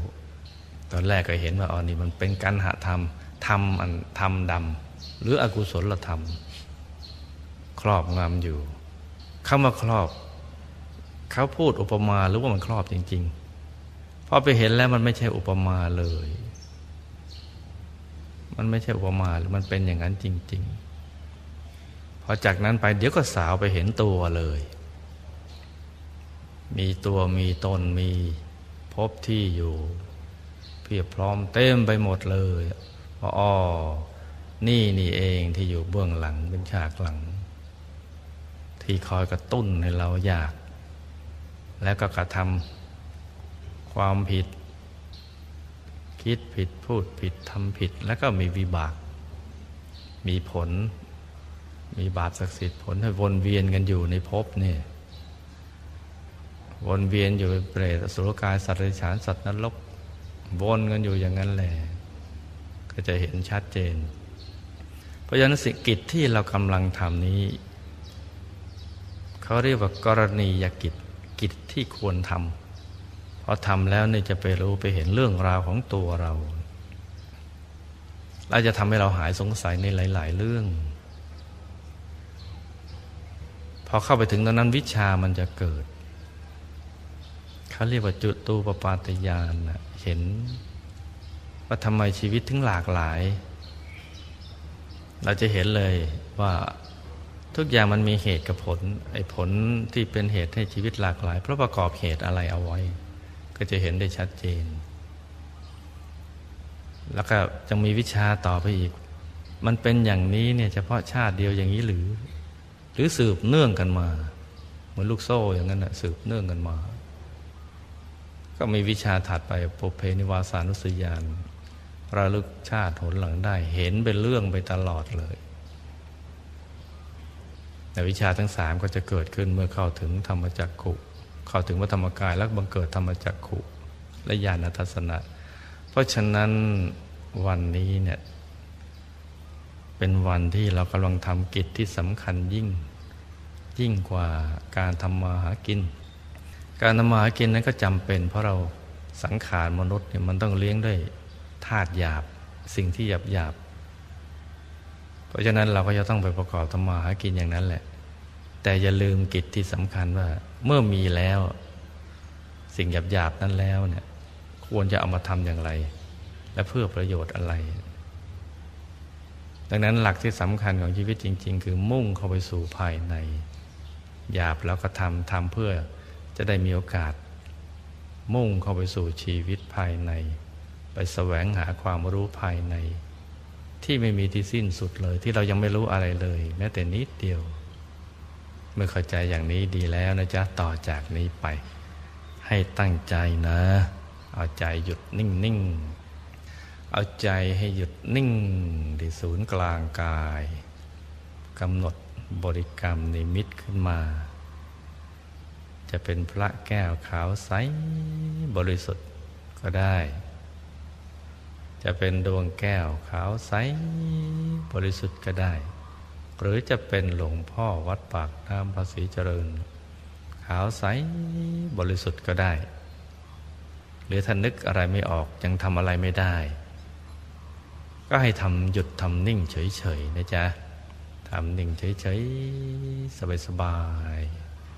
ตอนแรกก็เห็นว่าอ๋อนี่มันเป็นการหาธรรมทำอันทำดำหรืออกุศลธรรม ครอบงำอยู่คำว่าครอบ เขาพูดอุปมาหรือว่ามันครอบจริง ๆพอไปเห็นแล้วมันไม่ใช่อุปมาเลย มันไม่ใช่อุปมาหรือมันเป็นอย่างนั้นจริง ๆ พอจากนั้นไปเดี๋ยวก็สาวไปเห็นตัวเลย มีตัวมีตนมีพบที่อยู่ เพียบพร้อมเต็มไปหมดเลยว่าอ๋อนี่นี่เองที่อยู่เบื้องหลังเป็นฉากหลัง ที่คอยกระตุ้นให้เราอยาก แล้วก็กระทำความผิด คิดผิดพูดผิดทำผิด แล้วก็มีวิบาก มีผล มีบาปศักดิ์สิทธิ์ผลให้วนเวียนกันอยู่ในภพนี่วนเวียนอยู่เปรตสุรกายสัตว์ริฉานสัตว์นรกวนกันอยู่อย่างนั้นแหละก็จะเห็นชัดเจน เพราะฉะนั้นสิกิจที่เรากำลังทำนี้ เขาเรียกว่ากรณียกิจกิจที่ควรทำ พอทำแล้วนี่จะไปรู้ไปเห็นเรื่องราวของตัวเราเราจะทำให้เราหายสงสัยในหลาย ๆ เรื่อง พอเข้าไปถึงตอนนั้นวิชามันจะเกิดเขาเรียกว่าจุดตูปปาตยานเห็น ว่าทำไมชีวิตถึงหลากหลาย เราจะเห็นเลยว่าทุกอย่างมันมีเหตุกับผล ไอ้ผลที่เป็นเหตุให้ชีวิตหลากหลาย เพราะประกอบเหตุอะไรเอาไว้ ก็จะเห็นได้ชัดเจน แล้วก็จะมีวิชาต่อไปอีก มันเป็นอย่างนี้เนี่ยเฉพาะชาติเดียวอย่างนี้หรือ หรือสืบเนื่องกันมา เหมือนลูกโซ่อย่างนั้นนะสืบเนื่องกันมา ก็มีวิชาถัดไปปเพนิวาสานุสยานระลึกชาติผลหลังได้ เห็นเป็นเรื่องไปตลอดเลยแต่วิชาทั้งสามก็จะเกิดขึ้นเมื่อเข้าถึงธรรมจักขุ เข้าถึงวัธรรมกายแล้วบังเกิดธรรมจักขุและญาณทัศนะ เพราะฉะนั้นวันนี้เนี่ยเป็นวันที่เรากำลังทำกิจที่สำคัญยิ่ง ยิ่งกว่าการทำมาหากิน การทำมาหากินนั้นก็จำเป็น เพราะเราสังขารมนุษย์เนี่ยมันต้องเลี้ยงด้วยธาตุหยาบสิ่งที่หยาบหยาบเพราะฉะนั้นเราก็จะต้องไปประกอบธรรมาหากินอย่างนั้นแหละ แต่อย่าลืมกิจที่สำคัญว่า เมื่อมีแล้ว สิ่งหยาบหยาบนั้นแล้วเนี่ย ควรจะเอามาทำอย่างไร และเพื่อประโยชน์อะไร ดังนั้นหลักที่สำคัญของชีวิตจริง ๆ คือมุ่งเข้าไปสู่ภายในหยาบแล้วก็ทำทำเพื่อจะได้มีโอกาส มุ่งเข้าไปสู่ชีวิตภายใน ไปแสวงหาความรู้ภายใน ที่ไม่มีที่สิ้นสุดเลย ที่เรายังไม่รู้อะไรเลย แม้แต่นิดเดียว เมื่อเข้าใจอย่างนี้ดีแล้วนะจ๊ะต่อจากนี้ไป ให้ตั้งใจนะ เอาใจหยุดนิ่งๆ เอาใจให้หยุดนิ่งที่ศูนย์กลางกายกำหนดบริกรรมนิมิตขึ้นมา จะเป็นพระแก้วขาวใสบริสุทธิ์ก็ได้ จะเป็นดวงแก้วขาวใสบริสุทธิ์ก็ได้ หรือจะเป็นหลวงพ่อวัดปากน้ำภาษีเจริญ ขาวใสบริสุทธิ์ก็ได้ หรือท่านนึกอะไรไม่ออกยังทำอะไรไม่ได้ ก็ให้ทำหยุดทำนิ่งเฉยๆนะจ๊ะทำนิ่งเฉยๆสบาย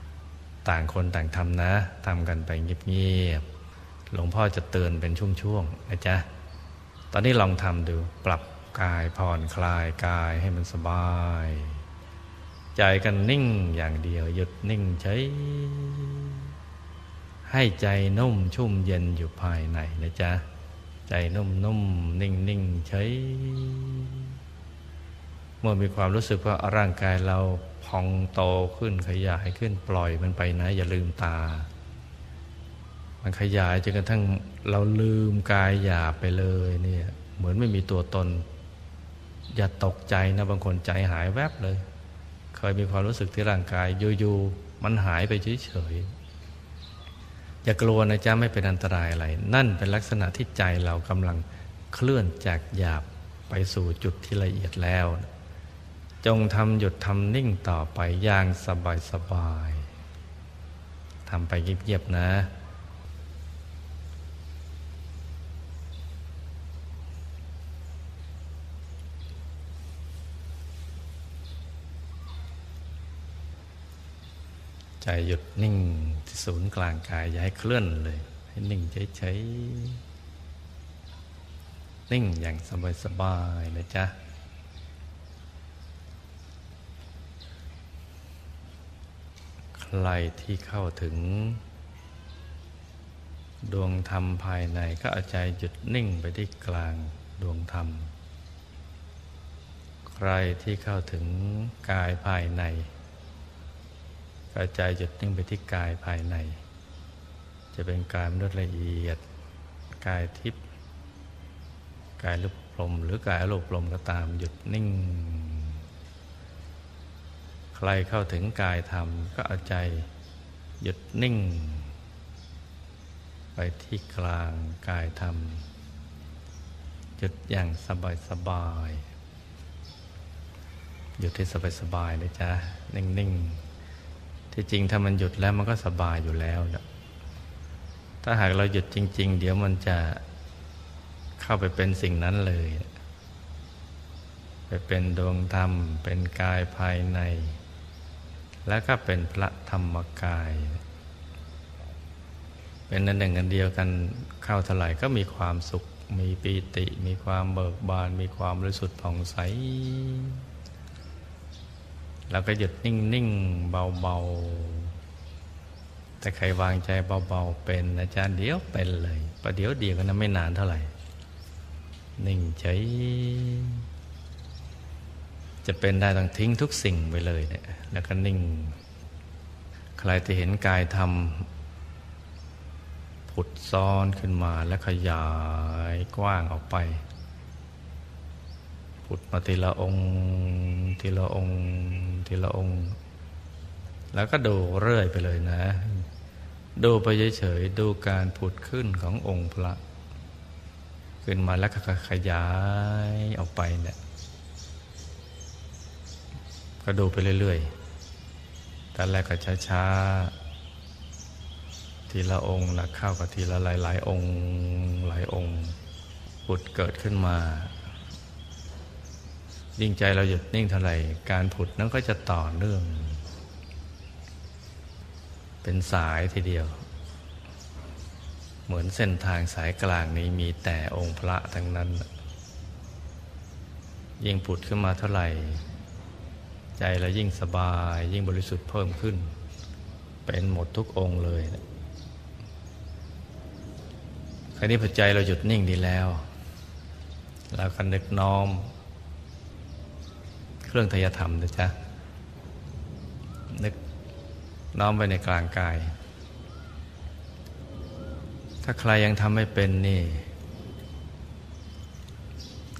ๆต่างคนต่างทำนะทำกันไปเงียบๆหลวงพ่อจะเตือนเป็นช่วงๆนะจ๊ะตอนนี้ลองทำดูปรับ กายผ่อนคลายกายให้มันสบาย ใจกันนิ่งอย่างเดียว หยุดนิ่งเฉยให้ใจนุ่มชุ่มเย็นอยู่ภายในนะจ๊ะ ใจนุ่มนุ่มนิ่งนิ่งเฉยเมื่อมีความรู้สึกว่าร่างกายเราพองโตขึ้นขยายขึ้นปล่อยมันไปนะ อย่าลืมตา มันขยายจนกระทั่งเราลืมกายหยาบไปเลยเนี่ยเหมือนไม่มีตัวตน อย่าตกใจนะบางคนใจหายแวบเลย เคยมีความรู้สึกที่ร่างกายอยู่ๆมันหายไปเฉยๆอย่ากลัวนะจ๊ะไม่เป็นอันตรายอะไร นั่นเป็นลักษณะที่ใจเรากำลังเคลื่อนจากหยาบไปสู่จุดที่ละเอียดแล้ว จงทำหยุดทำนิ่งต่อไปอย่างสบายสบายทำไปเงียบๆนะ ใจหยุดนิ่งที่ศูนย์กลางกาย อย่าให้เคลื่อนเลย ให้นิ่งเฉยๆนิ่งอย่างสบายๆนะจ๊ะใครที่เข้าถึง ดวงธรรมภายในก็เอาใจหยุดนิ่งไปที่กลางดวงธรรม ใครที่เข้าถึงกายภายใน ก็ใจหยุดนิ่งไปที่กายภายใน จะเป็นกายมนุษย์ละเอียด กายทิพย์กายรูปลมหรือกายอรูปลมก็ตามหยุดนิ่ง ใครเข้าถึงกายธรรม ก็เอาใจหยุดนิ่ง ไปที่กลางกายธรรมหยุดอย่างสบายสบายหยุดที่สบายสบายนะจ๊ะ นิ่ง ๆ ที่จริงถ้ามันหยุดแล้วมันก็สบายอยู่แล้วนะถ้าหากเราหยุดจริง ๆ เดี๋ยวมันจะเข้าไปเป็นสิ่งนั้นเลย ไปเป็นดวงธรรม เป็นกายภายใน แล้วก็เป็นพระธรรมกาย เป็นนันหนึ่งกันเดียวกันเข้าเท่าไหร่ก็มีความสุข มีปีติ มีความเบิกบาน มีความบริสุทธิ์ผ่องใส เราก็หยุดนิ่งๆเบาๆ แต่ใครวางใจเบาๆเป็นอาจารย์เดี๋ยวเป็นเลยประเดี๋ยวเดียวกันะไม่นานเท่าไหร่ นิ่งเฉยจะเป็นได้ต้องทิ้งทุกสิ่งไปเลยเนี่ยแล้วก็นิ่ง ใครที่เห็นกายทำผุดซ้อนขึ้นมาแล้วขยายกว้างออกไป ผุดมาทีละองค์ทีละองค์ทีละองค์ แล้วก็ดูเรื่อยไปเลยนะ ดูไปเฉยๆดูการผุดขึ้นขององค์พระ ขึ้นมาแล้วก็ขยายออกไปเนี่ยก็ดูไปเรื่อยๆแต่แรกก็ช้าๆทีละองค์นะเข้ากับทีละหลายๆองค์หลายองค์ปุดเกิดขึ้นมา ยิ่งใจเราหยุดนิ่งเท่าไหร่ การผุดนั้นก็จะต่อเนื่อง เป็นสายทีเดียว เหมือนเส้นทางสายกลางนี้มีแต่องค์พระทั้งนั้น ยิ่งผุดขึ้นมาเท่าไหร่ ใจเรายิ่งสบาย ยิ่งบริสุทธิ์เพิ่มขึ้น เป็นหมดทุกองค์เลยคราวนี้พอใจเราหยุดนิ่งดีแล้ว เราก็นึกน้อม เครื่องทยธรรมนะจ๊ะ นึกน้อมไปในกลางกาย ถ้าใครยังทำไม่เป็นนี่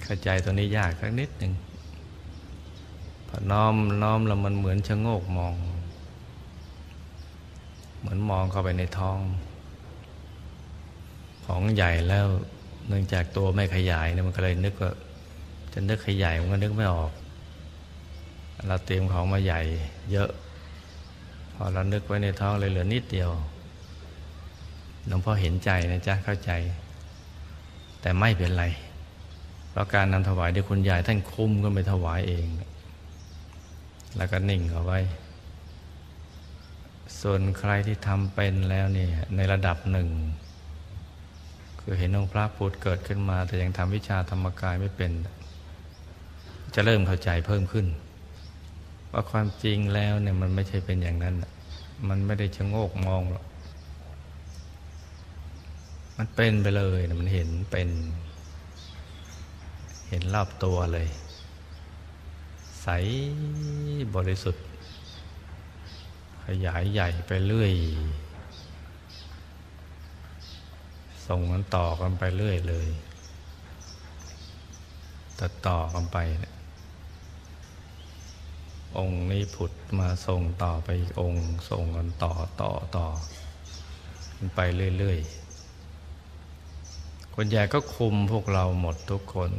เข้าใจตัวนี้ยากสักนิดหนึ่งพอน้อมน้อมแล้วมันเหมือนชะโงกมอง เหมือนมองเข้าไปในท้อง ของใหญ่แล้วเนื่องจากตัวไม่ขยายเนี่ยมันก็เลยนึกว่าจะนึกขยายมันก็นึกไม่ออก เราเตรียมของมาใหญ่เยอะ พอเรานึกไว้ในท้องเลยเหลือนิดเดียวหลวงพ่อเห็นใจนะจ๊ะเข้าใจ แต่ไม่เป็นไร เพราะการนำถวายที่คุณยายท่านคุ้มก็ไปถวายเอง แล้วก็นิ่งเอาไว้ ส่วนใครที่ทำเป็นแล้วเนี่ยในระดับหนึ่ง คือเห็นองค์พระพุทธเกิดขึ้นมา แต่ยังทำวิชาธรรมกายไม่เป็น จะเริ่มเข้าใจเพิ่มขึ้น ว่าความจริงแล้วเนี่ยมันไม่ใช่เป็นอย่างนั้น มันไม่ได้ชะโงกมองหรอก มันเป็นไปเลยนะมันเห็นเป็น เห็นรอบตัวเลย ใสบริสุทธิ์ ขยายใหญ่ไปเรื่อย ส่งมันต่อกันไปเรื่อยเลยต่อต่อกันไปเนี่ย องค์นี้ผุดมาส่งต่อไปอีกองค์ส่งกันต่อต่อต่อกันไปเรื่อยๆคนใหญ่ก็คุมพวกเราหมดทุกคน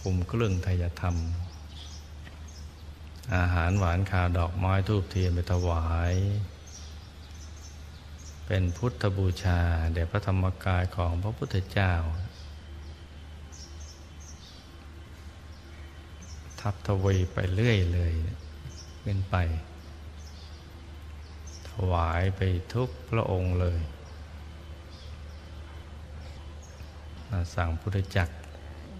คุมเครื่องทยธรรม อาหารหวานข้าวดอกไม้ทูบเทียนไปถวาย เป็นพุทธบูชาแด่พระธรรมกายของพระพุทธเจ้า ทับทวีไปเรื่อยเลย ขึ้นไป ถวายไปทุกพระองค์เลยสั่งพุทธจักร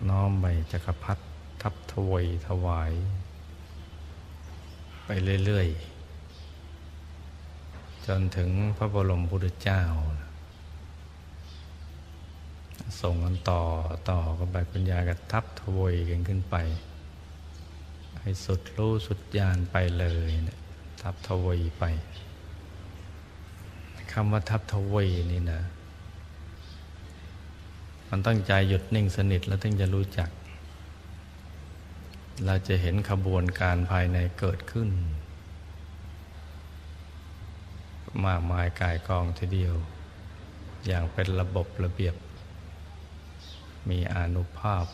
น้อมไปจักรพรรดิทับทวีถวาย ไปเรื่อย ๆ จนถึงพระบรมพุทธเจ้า ส่งกันต่อต่อกันไปคุณยายกับทับทวยกันขึ้นไป ให้สุดรู้สุดญาณไปเลยนะทับทวยไปคำว่าทับทวยนี่นะ มันตั้งใจหยุดนิ่งสนิทแล้วถึงจะรู้จัก เราจะเห็นขบวนการภายในเกิดขึ้น มากมายกายกองทีเดียว อย่างเป็นระบบระเบียบ มีอนุภาพ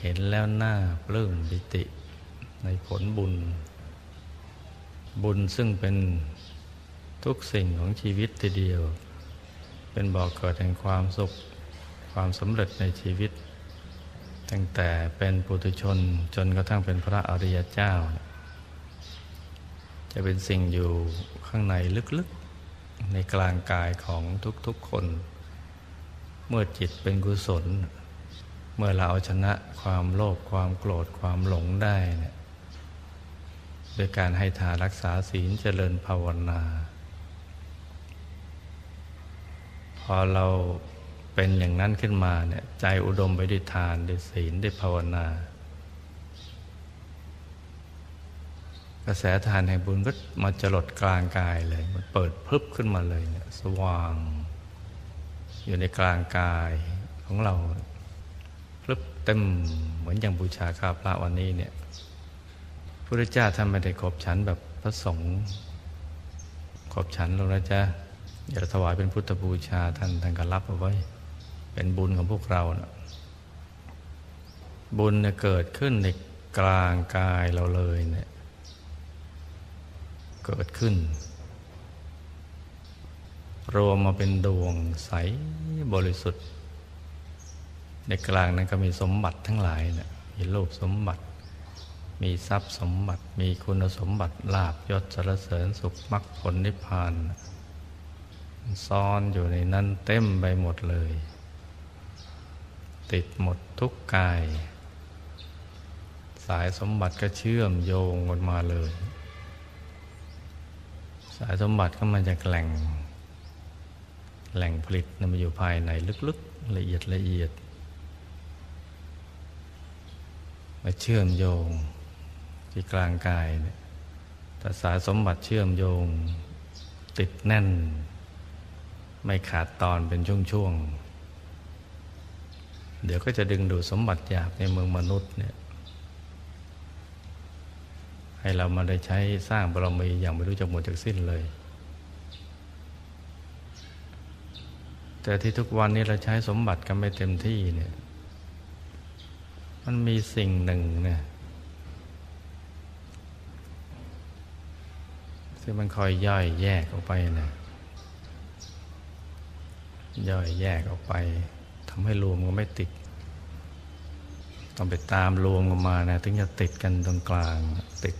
เห็นแล้วหน้าปลื้มบิติในผลบุญ บุญซึ่งเป็นทุกสิ่งของชีวิตทีเดียว เป็นบอกเกิดแห่งความสุข ความสำเร็จในชีวิต ตั้งแต่เป็นปุถุชนจนกระทั่งเป็นพระอริยเจ้า จะเป็นสิ่งอยู่ข้างในลึกๆ ในกลางกายของทุกๆคน เมื่อจิตเป็นกุศล เมื่อเราเอาชนะความโลภความโกรธความหลงได้เนี่ยโดยการให้ทานรักษาศีลเจริญภาวนา พอเราเป็นอย่างนั้นขึ้นมาเนี่ยใจอุดมไปด้วยทานด้วยศีลด้วยภาวนา กระแสทานแห่งบุญก็มาจรดกลางกายเลย มันเปิดพึบขึ้นมาเลยเนี่ยสว่าง อยู่ในกลางกายของเรา เต็มเหมือนอย่างบูชาข้าพระวันนี้เนี่ยพระเจ้าท่านไม่ได้ขบฉันแบบพระสงฆ์ขบฉันเรานะจ๊ะอย่าถวายเป็นพุทธบูชาท่านท่านก็รับเอาไว้ เป็นบุญของพวกเรานะบุญเนี่ยเกิดขึ้นในกลางกายเราเลยเนี่ยเกิดขึ้น รวมมาเป็นดวงใสบริสุทธิ์ ในกลางนั้นก็มีสมบัติทั้งหลายนะมีโลภสมบัติ มีทรัพย์สมบัติ มีคุณสมบัติลาบยศสรเสริญสุขมรรคผลนิพพานซ้อนอยู่ในนั้นเต็มไปหมดเลย ติดหมดทุกกาย สายสมบัติก็เชื่อมโยงกันมาเลย สายสมบัติก็มาจากแหล่ง แหล่งผลิตนมันอยู่ภายในลึกๆละเอียดละเอียด มาเชื่อมโยง ที่กลางกายเนี่ยแต่สายสมบัติเชื่อมโยง ติดแน่น ไม่ขาดตอนเป็นช่วงๆ เดี๋ยวก็จะดึงดูดสมบัติหยาบในเมืองมนุษย์เนี่ยให้เรามาได้ใช้สร้างบารมีอย่างไม่รู้จักหมดจากสิ้นเลย แต่ที่ทุกวันนี้เราใช้สมบัติกันไม่เต็มที่เนี่ย มันมีสิ่งหนึ่งเนี่ยที่มันคอยย่อยแยกออกไปนะย่อยแยกออกไปทำให้รวมก็ไม่ติด ต้องไปตามรวมกันมานะถึงจะติดกันตรงกลาง ติด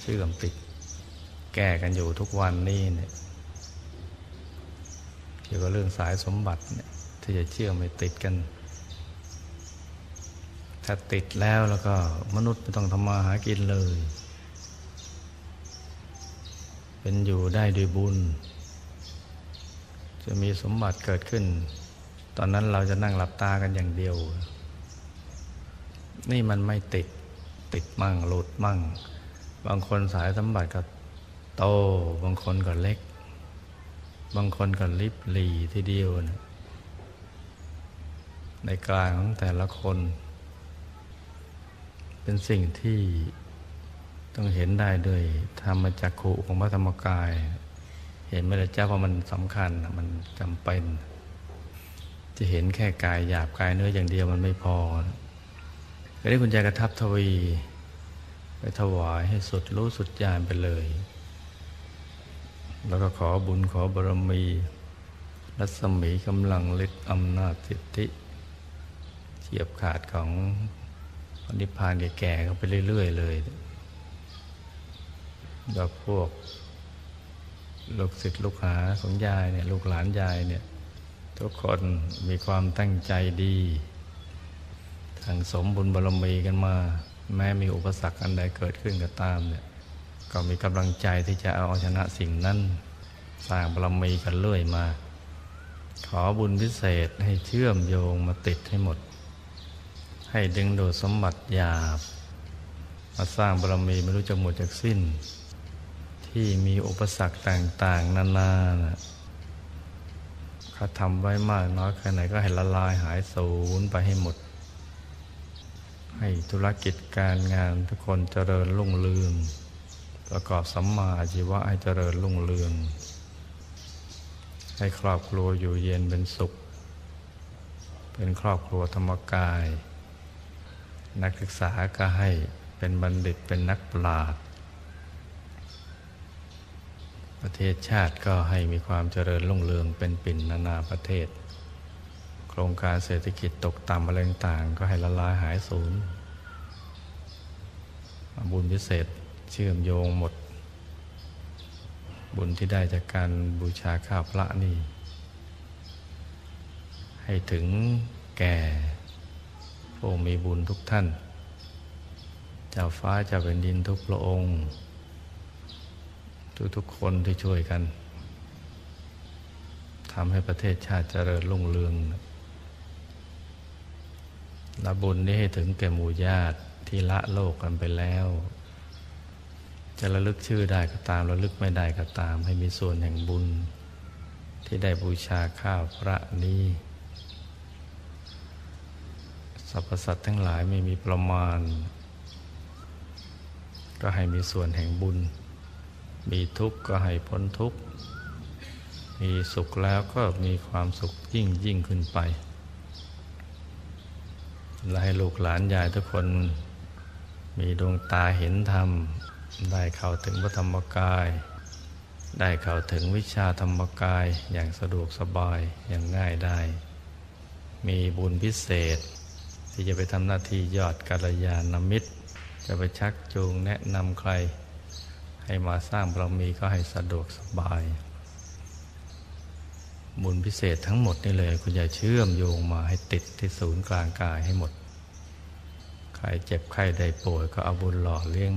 เชื่อมติด แก้กันอยู่ทุกวันนี่เนี่ยเกี่ยวกับเรื่องสายสมบัติเนี่ยที่จะเชื่อมไม่ติดกัน ถ้าติดแล้วแล้วก็มนุษย์ไม่ต้องทำมาหากินเลย เป็นอยู่ได้ด้วยบุญ จะมีสมบัติเกิดขึ้น ตอนนั้นเราจะนั่งหลับตากันอย่างเดียว นี่มันไม่ติดติดมั่งหลุดมั่ง บางคนสายสมบัติก็โต บางคนก็เล็ก บางคนก็ลิบหลีทีเดียวนะในกลางของแต่ละคน เป็นสิ่งที่ต้องเห็นได้ด้วยธรรมจักขุของพระธรรมกาย เห็นไม่ได้เจ้าว่ามันสำคัญมันจำเป็น จะเห็นแค่กายหยาบกายเนื้ออย่างเดียวมันไม่พอก็ได้คุณใจกระทับทวี ไปถวายให้สุดรู้สุดญาณไปเลย แล้วก็ขอบุญขอบารมีรัศมีกำลังฤทธิ์อำนาจสิทธิเฉียบขาดของ นิพพานแก่ๆเขาไปเรื่อย ๆ เลยแบบพวกลูกศิษย์ลูกหาของยายเนี่ยลูกหลานยายเนี่ย ทุกคนมีความตั้งใจดีทางสมบุญบารมีกันมา แม้มีอุปสรรคอันใดเกิดขึ้นก็ตามเนี่ยก็มีกำลังใจที่จะเอาชนะสิ่งนั้น สร้างบารมีกันเรื่อยมา ขอบุญพิเศษให้เชื่อมโยงมาติดให้หมด ให้ดึงดูดสมบัติหยาบ มาสร้างบารมีไม่รู้จะหมดจากสิ้น ที่มีอุปสรรคต่าง ๆ นานาเขาทำไว้มากน้อยแค่ไหนก็ให้ละลายหายสูญไปให้หมด ให้ธุรกิจการงานทุกคนเจริญรุ่งเรืองประกอบสัมมาอาชีวะให้เจริญรุ่งเรือง ให้ครอบครัวอยู่เย็นเป็นสุข เป็นครอบครัวธรรมกาย นักศึกษาก็ให้เป็นบัณฑิตเป็นนักปราชญ์ประเทศชาติก็ให้มีความเจริญรุ่งเรืองเป็นปิ่นนานาประเทศ โครงการเศรษฐกิจตกต่ำอะไรต่างก็ให้ละลายหายสูญบุญพิเศษเชื่อมโยงหมด บุญที่ได้จากการบูชาข้าวพระนี่ ให้ถึงแก่ ผู้มีบุญทุกท่าน เจ้าฟ้าเจ้าแผ่นดินทุกพระองค์ ทุกๆคนที่ช่วยกันทำให้ประเทศชาติเจริญรุ่งเรืองละบุญนี้ให้ถึงแก่หมู่ญาติที่ละโลกกันไปแล้ว จะระลึกชื่อได้ก็ตามระลึกไม่ได้ก็ตาม ให้มีส่วนแห่งบุญ ที่ได้บูชาข้าวพระนี้ รรพสัตว์ทั้งหลายไม่มีประมาณ ก็ให้มีส่วนแห่งบุญ มีทุกข์ก็ให้พ้นทุกข์ มีสุขแล้วก็มีความสุขยิ่งยิ่งขึ้นไป และให้ลูกหลานยายทุกคน มีดวงตาเห็นธรรม ได้เข้าถึงพระธรรมกาย ได้เข้าถึงวิชาธรรมกายอย่างสะดวกสบายอย่างง่ายได้ มีบุญพิเศษ ที่จะไปทำหน้าที่ยอดกัลยาณมิตร จะไปชักจูงแนะนำใคร ให้มาสร้างบารมีก็ให้สะดวกสบาย บุญพิเศษทั้งหมดนี่เลย คุณยายเชื่อมโยงมาให้ติดที่ศูนย์กลางกายให้หมด ใครเจ็บใครได้ป่วยก็เอาบุญหล่อเลี้ยง